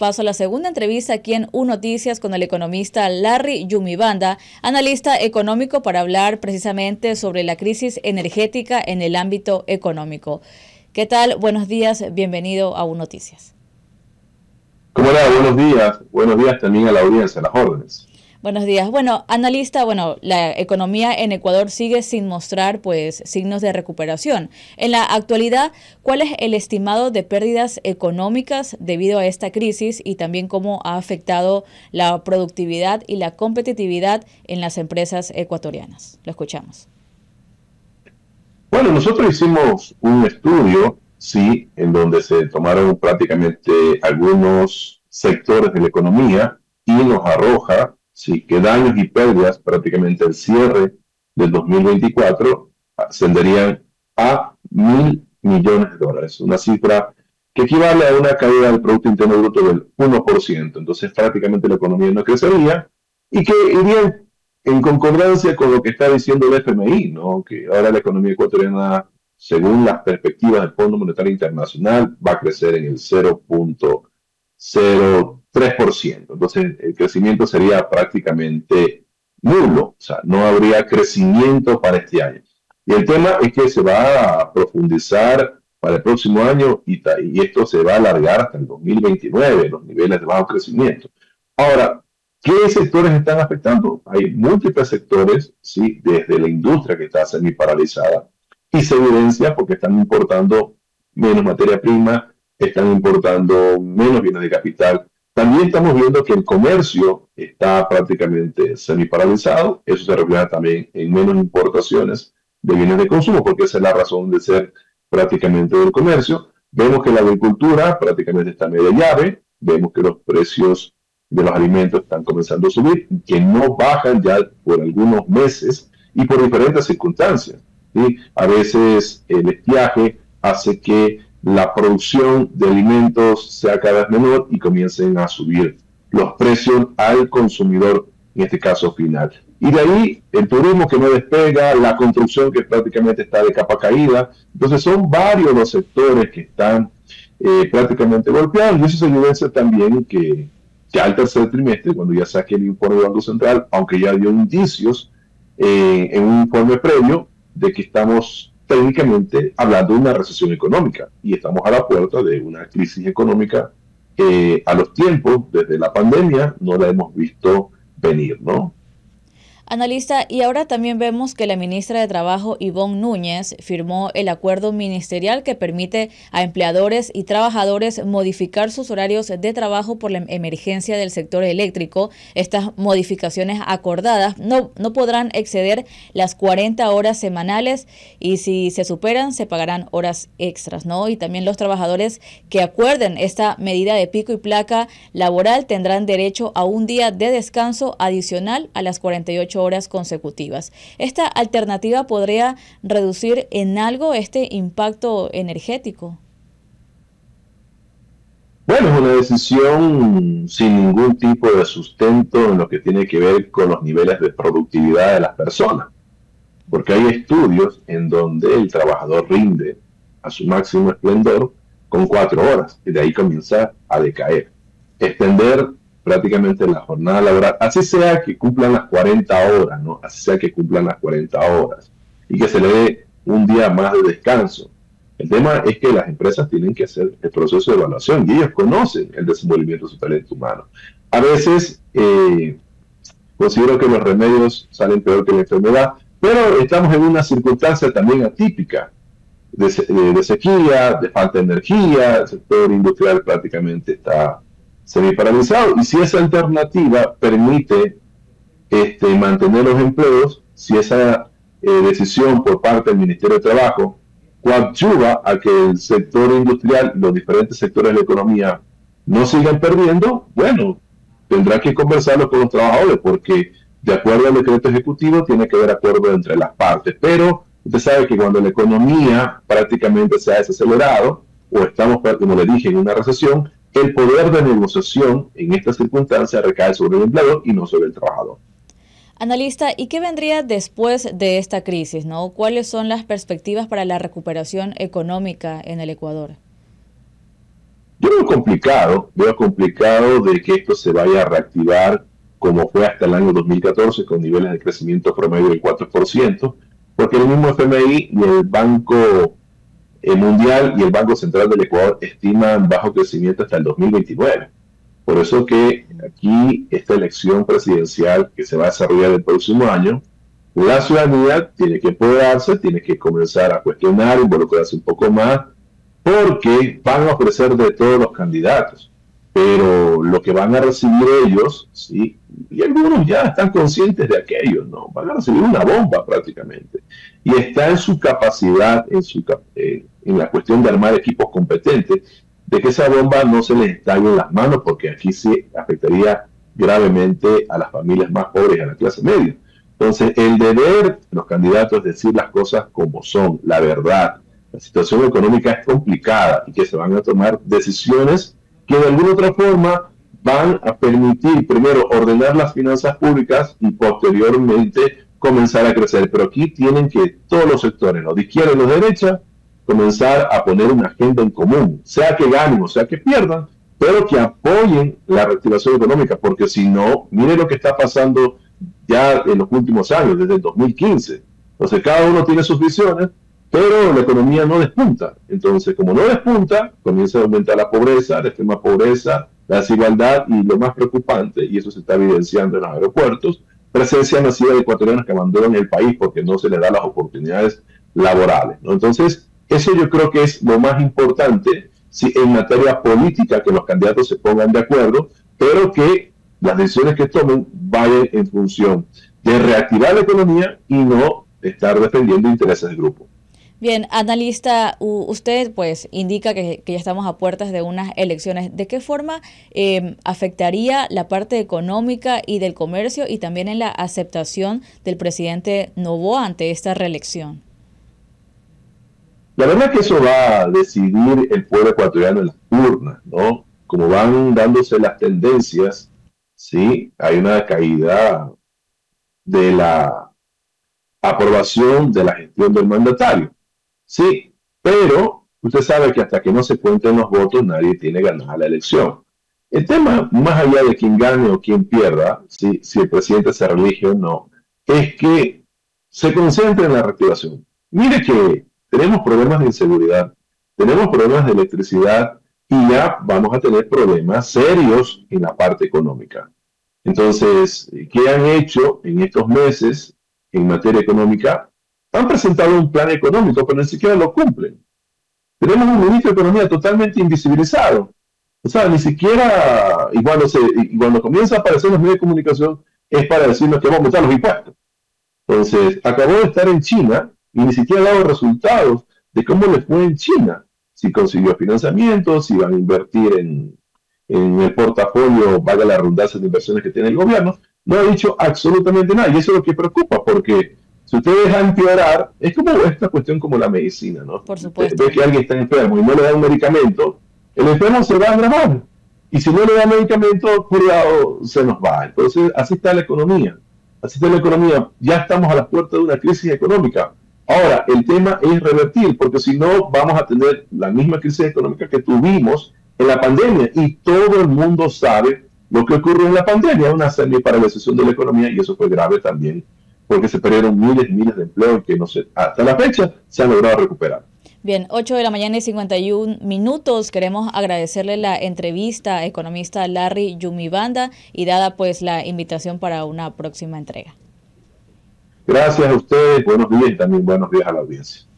paso a la segunda entrevista aquí en U Noticias con el economista Larry Yumibanda, analista económico, para hablar precisamente sobre la crisis energética en el ámbito económico. ¿Qué tal? Buenos días, bienvenido a U Noticias. ¿Cómo va? Buenos días. Buenos días también a la audiencia, las órdenes. Buenos días. Bueno, analista, bueno, la economía en Ecuador sigue sin mostrar pues signos de recuperación. En la actualidad, ¿cuál es el estimado de pérdidas económicas debido a esta crisis y también cómo ha afectado la productividad y la competitividad en las empresas ecuatorianas? Lo escuchamos. Bueno, nosotros hicimos un estudio, sí, en donde se tomaron prácticamente algunos sectores de la economía y nos arroja sí, que daños y pérdidas, prácticamente el cierre del 2024, ascenderían a mil millones de dólares, una cifra que equivale a una caída del Producto Interno Bruto del 1%. Entonces, prácticamente la economía no crecería y que iría en concordancia con lo que está diciendo el FMI, ¿no? que ahora la economía ecuatoriana, según las perspectivas del Fondo Monetario Internacional, va a crecer en el 0.0 3%. Entonces, el crecimiento sería prácticamente nulo, o sea, no habría crecimiento para este año. Y el tema es que se va a profundizar para el próximo año y, y esto se va a alargar hasta el 2029, los niveles de bajo crecimiento. Ahora, ¿qué sectores están afectando? Hay múltiples sectores, sí, desde la industria que está semi paralizada y se evidencia porque están importando menos materia prima, están importando menos bienes de capital, también estamos viendo que el comercio está prácticamente semi-paralizado. Eso se refleja también en menos importaciones de bienes de consumo, porque esa es la razón de ser prácticamente del comercio. Vemos que la agricultura prácticamente está media llave. Vemos que los precios de los alimentos están comenzando a subir, que no bajan ya por algunos meses y por diferentes circunstancias. y A veces el estiaje hace que la producción de alimentos sea cada vez menor y comiencen a subir los precios al consumidor, en este caso final. Y de ahí el turismo que no despega, la construcción que prácticamente está de capa caída. Entonces son varios los sectores que están eh, prácticamente golpeados y eso se evidencia también que, que, al tercer trimestre, cuando ya saque el informe del Banco Central, aunque ya dio indicios eh, en un informe previo de que estamos técnicamente hablando de una recesión económica y estamos a la puerta de una crisis económica que a los tiempos, desde la pandemia, no la hemos visto venir, ¿no? Analista, y ahora también vemos que la ministra de Trabajo, Ivonne Núñez, firmó el acuerdo ministerial que permite a empleadores y trabajadores modificar sus horarios de trabajo por la emergencia del sector eléctrico. Estas modificaciones acordadas no, no podrán exceder las 40 horas semanales y si se superan se pagarán horas extras, ¿no? Y también los trabajadores que acuerden esta medida de pico y placa laboral tendrán derecho a un día de descanso adicional a las 48 horas consecutivas. ¿Esta alternativa podría reducir en algo este impacto energético? Bueno, es una decisión sin ningún tipo de sustento en lo que tiene que ver con los niveles de productividad de las personas, porque hay estudios en donde el trabajador rinde a su máximo esplendor con cuatro horas y de ahí comienza a decaer. Extender prácticamente la jornada laboral, así sea que cumplan las 40 horas, ¿no? Así sea que cumplan las 40 horas y que se le dé un día más de descanso. El tema es que las empresas tienen que hacer el proceso de evaluación y ellos conocen el desenvolvimiento de su talento humano. A veces eh, considero que los remedios salen peor que la enfermedad, pero estamos en una circunstancia también atípica de, de sequía, de falta de energía, el sector industrial prácticamente está semi-paralizado. Y si esa alternativa permite este, mantener los empleos, si esa eh, decisión por parte del Ministerio de Trabajo coadyuva a que el sector industrial, los diferentes sectores de la economía no sigan perdiendo, bueno, tendrá que conversarlo con los trabajadores porque de acuerdo al decreto ejecutivo tiene que haber acuerdo entre las partes. Pero usted sabe que cuando la economía prácticamente se ha desacelerado o estamos, como le dije, en una recesión, el poder de negociación en esta circunstancia recae sobre el empleador y no sobre el trabajador. Analista, ¿y qué vendría después de esta crisis? ¿no? ¿Cuáles son las perspectivas para la recuperación económica en el Ecuador? Yo veo complicado, veo complicado de que esto se vaya a reactivar como fue hasta el año 2014 con niveles de crecimiento promedio del 4%, porque el mismo FMI y el Banco Mundial y el Banco Central del Ecuador estiman bajo crecimiento hasta el 2029. Por eso que aquí esta elección presidencial que se va a desarrollar el próximo año, la ciudadanía tiene que poderse, tiene que comenzar a cuestionar, involucrarse un poco más, porque van a ofrecer de todos los candidatos, pero lo que van a recibir ellos, sí, y algunos ya están conscientes de aquello, ¿no? Van a recibir una bomba prácticamente. Y está en su capacidad, en, su, eh, en la cuestión de armar equipos competentes, de que esa bomba no se les estalle en las manos, porque aquí sí afectaría gravemente a las familias más pobres a la clase media. Entonces, el deber de los candidatos es decir las cosas como son, la verdad. La situación económica es complicada y que se van a tomar decisiones que de alguna otra forma van a permitir primero ordenar las finanzas públicas y posteriormente comenzar a crecer. Pero aquí tienen que todos los sectores, los de izquierda y los de derecha, comenzar a poner una agenda en común, sea que ganen o sea que pierdan, pero que apoyen la reactivación económica, porque si no, mire lo que está pasando ya en los últimos años, desde el 2015. Entonces, cada uno tiene sus visiones, pero la economía no despunta. Entonces, como no despunta, comienza a aumentar la pobreza, la extrema pobreza, la desigualdad y lo más preocupante, y eso se está evidenciando en los aeropuertos, presencia masiva de ecuatorianos que abandonan el país porque no se les da las oportunidades laborales. Entonces, eso yo creo que es lo más importante si en materia política que los candidatos se pongan de acuerdo, pero que las decisiones que tomen vayan en función de reactivar la economía y no estar defendiendo intereses del grupo. Bien, analista, usted pues indica que, ya estamos a puertas de unas elecciones. ¿De qué forma em, afectaría la parte económica y del comercio y también en la aceptación del presidente Novoa ante esta reelección? La verdad que eso va a decidir el pueblo ecuatoriano en las urnas, ¿no? Como van dándose las tendencias, sí, hay una caída de la aprobación de la gestión del mandatario. Sí, pero usted sabe que hasta que no se cuenten los votos nadie tiene ganada la elección. El tema, más allá de quién gane o quién pierda, si, si el presidente se reelige o no, es que se concentre en la reactivación. Mire que tenemos problemas de inseguridad, tenemos problemas de electricidad y ya vamos a tener problemas serios en la parte económica. Entonces, ¿qué han hecho en estos meses en materia económica? Han presentado un plan económico, pero ni siquiera lo cumplen. Tenemos un ministro de Economía totalmente invisibilizado. O sea, ni siquiera, y cuando, cuando comienza a aparecer los medios de comunicación, es para decirnos que vamos a aumentar los impuestos. Entonces, acabó de estar en China y ni siquiera ha dado resultados de cómo le fue en China. Si consiguió financiamiento, si van a invertir en, en el portafolio, valga la redundancia de inversiones que tiene el gobierno, no ha dicho absolutamente nada. Y eso es lo que preocupa, porque si usted deja empeorar, es como esta cuestión como la medicina, ¿no? Por supuesto. Ve que alguien está enfermo y no le da un medicamento, el enfermo se va a agravar. Y si no le da medicamento, cuidado, se nos va. Entonces, así está la economía. Así está la economía. Ya estamos a la puerta de una crisis económica. Ahora, el tema es revertir, porque si no, vamos a tener la misma crisis económica que tuvimos en la pandemia. Y todo el mundo sabe lo que ocurrió en la pandemia, una semi-paralización de la economía, y eso fue grave también porque se perdieron miles y miles de empleos que no se, hasta la fecha se han logrado recuperar. Bien, 8 de la mañana y 51 minutos. Queremos agradecerle la entrevista a economista Larry Yumibanda y dada pues la invitación para una próxima entrega. Gracias a ustedes, buenos días y también buenos días a la audiencia.